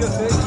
Gracias.